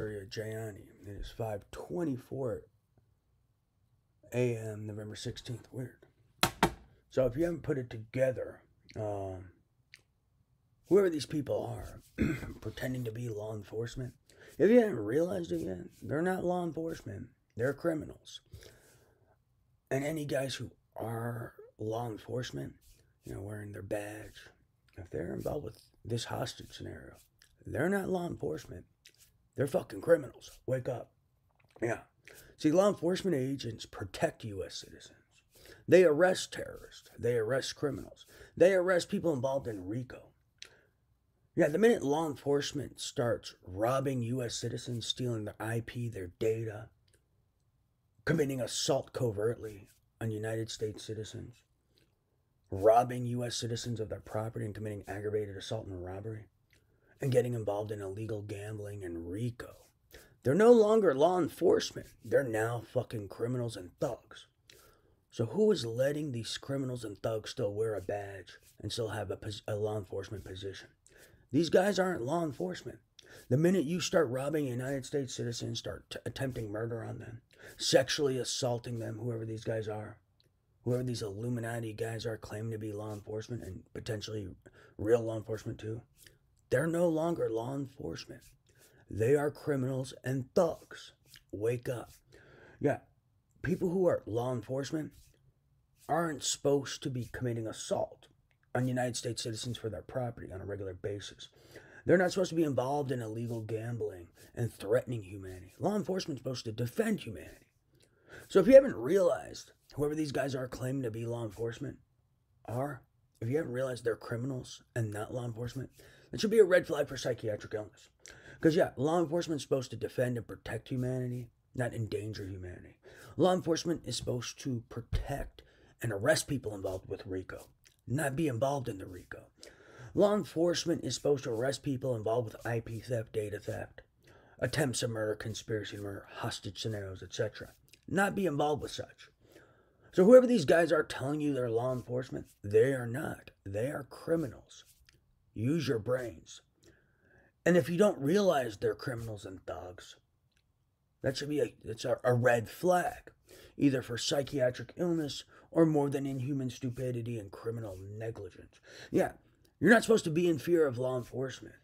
area Gianni. It is 5:24 a.m. November 16th. Weird. So if you haven't put it together, um, whoever these people are, pretending to be law enforcement, if you haven't realized it yet, they're not law enforcement. They're criminals. And any guys who are law enforcement, you know, wearing their badge, if they're involved with this hostage scenario, they're not law enforcement. They're fucking criminals. Wake up. Yeah. See, law enforcement agents protect U.S. citizens. They arrest terrorists. They arrest criminals. They arrest people involved in RICO. Yeah, the minute law enforcement starts robbing U.S. citizens, stealing their IP, their data, committing assault covertly on United States citizens, robbing U.S. citizens of their property and committing aggravated assault and robbery, and getting involved in illegal gambling and RICO. They're no longer law enforcement. They're now fucking criminals and thugs. So who is letting these criminals and thugs still wear a badge and still have a, a law enforcement position? These guys aren't law enforcement. The minute you start robbing United States citizens, start t- attempting murder on them, sexually assaulting them, whoever these guys are, whoever these Illuminati guys are claiming to be law enforcement and potentially real law enforcement too, they're no longer law enforcement. They are criminals and thugs. Wake up. Yeah, people who are law enforcement aren't supposed to be committing assault on United States citizens for their property on a regular basis. They're not supposed to be involved in illegal gambling and threatening humanity. Law enforcement is supposed to defend humanity. So if you haven't realized whoever these guys are claiming to be law enforcement are, if you haven't realized they're criminals and not law enforcement, it should be a red flag for psychiatric illness. Because, yeah, law enforcement is supposed to defend and protect humanity, not endanger humanity. Law enforcement is supposed to protect and arrest people involved with RICO, not be involved in the RICO. Law enforcement is supposed to arrest people involved with IP theft, data theft, attempts of murder, conspiracy murder, hostage scenarios, etc. Not be involved with such. So, whoever these guys are telling you they're law enforcement, they are not. They are criminals. Use your brains. And if you don't realize they're criminals and thugs, that should be a, it's a, a red flag, either for psychiatric illness or more than inhuman stupidity and criminal negligence. Yeah, you're not supposed to be in fear of law enforcement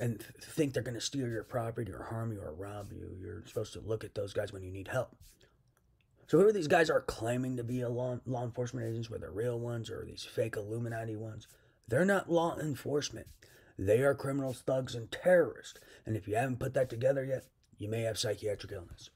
and th- think they're going to steal your property or harm you or rob you. You're supposed to look at those guys when you need help. So whoever these guys are claiming to be a law, law enforcement agents, whether real ones or these fake Illuminati ones, they're not law enforcement. They are criminals, thugs, and terrorists. And if you haven't put that together yet, you may have psychiatric illness.